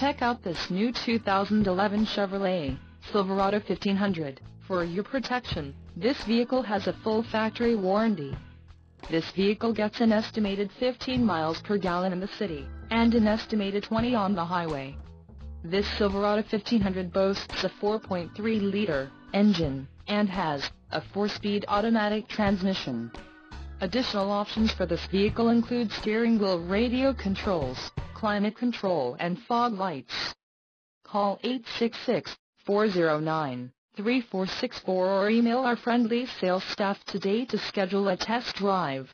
Check out this new 2011 Chevrolet Silverado 1500. For your protection, this vehicle has a full factory warranty. This vehicle gets an estimated 15 miles per gallon in the city, and an estimated 20 on the highway. This Silverado 1500 boasts a 4.3-liter engine, and has a 4-speed automatic transmission. Additional options for this vehicle include steering wheel radio controls, climate control and fog lights. Call 866-409-3464 or email our friendly sales staff today to schedule a test drive.